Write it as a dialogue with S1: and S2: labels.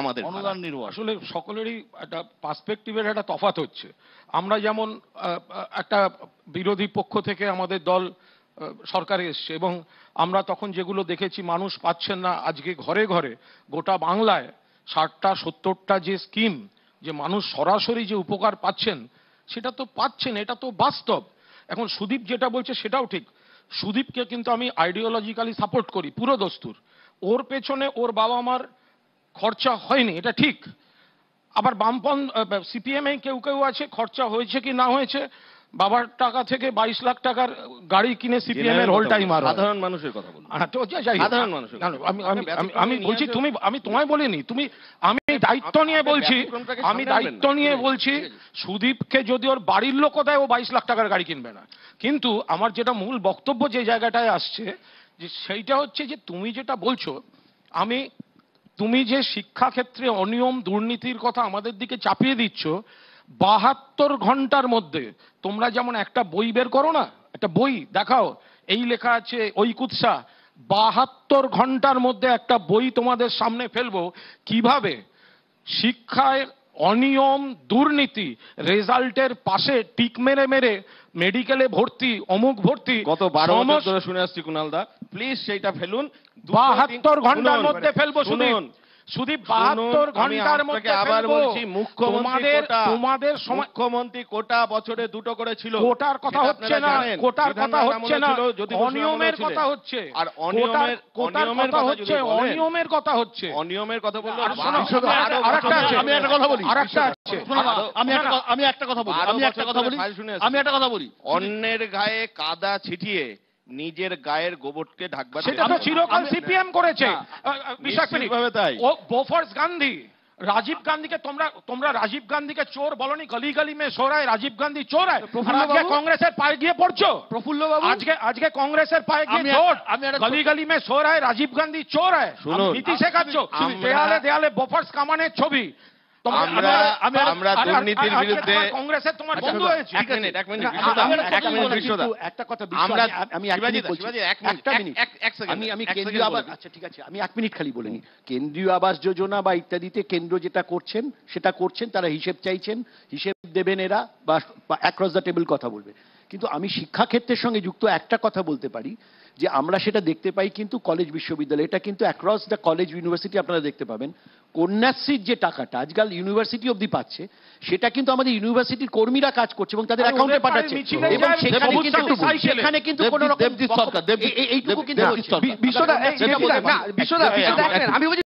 S1: আমাদের।
S2: অনুদান নির্ভর
S3: আসলে সকলেরই একটা পার্সপেক্টিভের একটা তফাৎ হচ্ছে। আমরা যেমন একটা বিরোধী পক্ষ থেকে আমাদের দল সরকারে এসছে এবং আমরা তখন যেগুলো দেখেছি, মানুষ পাচ্ছেন না আজকে ঘরে ঘরে। গোটা বাংলায় ষাটটা, সত্তরটা যে স্কিম যে মানুষ সরাসরি যে উপকার পাচ্ছেন, সেটা তো পাচ্ছেন, এটা তো বাস্তব। এখন সুদীপ যেটা বলছে, সেটাও ঠিক। সুদীপকে কিন্তু আমি আইডিওলজিক্যালি সাপোর্ট করি, পুরো দস্তুর। ওর পেছনে ওর বাবা মার খরচা হয়নি এটা ঠিক। আবার বামপন সিপিএম কেউ কেউ আছে খরচা হয়েছে কি না হয়েছে বাবার টাকা থেকে বাইশ লাখ টাকার গাড়ি কিনে সিপিএম এর হোল টাইম আর
S1: সাধারণ মানুষের কথা বলুন। সাধারণ মানুষের
S3: আমি আমি বলছি তুমি আমি তোমায় বলিনি তুমি আমি দায়িত্ব নিয়ে বলছি আমি দায়িত্ব নিয়ে বলছি সুদীপকে যদি ওর বাড়ির লোক দেয় ও বাইশ লাখ টাকার গাড়ি কিনবে না। কিন্তু আমার যেটা মূল বক্তব্য যে জায়গাটায় আসছে যে সেইটা হচ্ছে যে তুমি যেটা বলছো আমি তুমি যে শিক্ষাক্ষেত্রে অনিয়ম দুর্নীতির কথা আমাদের দিকে চাপিয়ে দিচ্ছ, বাহাত্তর ঘণ্টার মধ্যে তোমরা যেমন একটা বই বের করো না, একটা বই দেখাও, এই লেখা আছে ওই কুৎসা বাহাত্তর ঘণ্টার মধ্যে একটা বই তোমাদের সামনে ফেলব। কীভাবে? শিক্ষায় অনিয়ম দুর্নীতি রেজাল্টের পাশে টিক মেরে মেরে মেডিকেলে ভর্তি অমুক ভর্তি
S1: গত বারো
S3: মাস
S1: ধরে শুনে আসছি কুনালদা প্লিজ সেইটা ফেলুন।
S3: বাহাত্তর
S1: ঘণ্টার
S3: মধ্যে ফেলব
S1: শুনুন,
S3: সুদীপ বাহাত্তর
S1: ঘণ্টার
S3: মধ্যে
S1: আবার বলছি মুখ্যমন্ত্রী
S3: তোমাদের
S1: মুখ্যমন্ত্রী কোটা বছরে দুটো করে ছিল।
S3: কোটার কথা হচ্ছে না কোটার কথা হচ্ছে না
S1: বসুর
S3: অনিয়মের কথা হচ্ছে।
S1: আর অনিয়মের
S3: কোটার
S1: অনিয়মের
S3: কথা হচ্ছে অনিয়মের কথা হচ্ছে।
S1: অনিয়মের কথা বললে
S3: আরেকটা আছে।
S2: আমি একটা কথা বলি
S3: আরেকটা আছে।
S2: আমি একটা আমি একটা কথা বলি। আমি একটা কথা বলি।
S1: শুনে
S2: আমি একটা কথা বলি।
S1: অন্যের গায়ে কাদা ছিটিয়ে নিজের গায়ের গোবরকে ঢাকবার
S3: সেটা তো চিরকাল সিপিএম করেছে। বিশাখ মিনিট।
S1: তাই।
S3: ও বোফোর্স গান্ধী রাজীব গান্ধীকে তোমরা তোমরা রাজীব গান্ধীকে চোর বলনি গলি গলি মে সোরায় রাজীব গান্ধী চোর আজকে কংগ্রেসের পায়ে গিয়ে পড়ছো?
S2: প্রফুল্ল বাবু
S3: আজকে আজকে কংগ্রেসের পায়ে গিয়ে
S2: আমি
S3: চোর। গলি গলি মে সো রায় রাজীব গান্ধী চোর
S1: শুনুন,
S3: নীতি শেখাচ্ছ। দেয়ালে দেয়ালে বোফার্স কামানের ছবি।
S1: আমরা-
S3: আমি- আমি-
S1: আমরা
S3: আর- আর-
S1: দুর্নীতির বিরুদ্ধে-
S3: কংগ্রেসের তোমার বন্ধু হয়েছে।
S1: এক মিনিট এক মিনিট
S3: না,
S1: বিশ্বদা,
S3: আমি
S1: এক মিনিট
S4: একটা কথা
S1: আমরা
S4: আমি- আমি এক মিনিট বলছি।
S1: এক মিনিট,
S4: একটা
S1: এক-
S4: মিনিট।
S1: এক- এক সেকেন্ড,
S4: আমি আমি কেন্দ্রীয় আবাস আচ্ছা ঠিক আছে। আমি এক মিনিট খালি বলে নিই। কেন্দ্রীয় আবাস যোজনা বা ইত্যাদিতে কেন্দ্র যেটা করছেন সেটা করছেন তারা হিসেব চাইছেন। হিসেব দেবেন এরা বা অ্যাক্রস দ্য টেবিল কথা বলবে। কিন্তু আমি শিক্ষাক্ষেত্রের সঙ্গে যুক্ত একটা কথা বলতে পারি যে আমরা সেটা দেখতে পাই কিন্তু কলেজ বিশ্ববিদ্যালয় এটা কিন্তু অ্যাক্রস দ্য কলেজ ইউনিভার্সিটি আপনারা দেখতে পাবেন। কন্যাশ্রীর যে টাকাটা আজকাল ইউনিভার্সিটি অবধি পাচ্ছে সেটা কিন্তু আমাদের ইউনিভার্সিটির কর্মীরা কাজ করছে এবং তাদের অ্যাকাউন্টে পাঠাচ্ছে। এবং সেখানে কিন্তু। সেখানে কোনো রকম এইটুকু কিন্তু আমি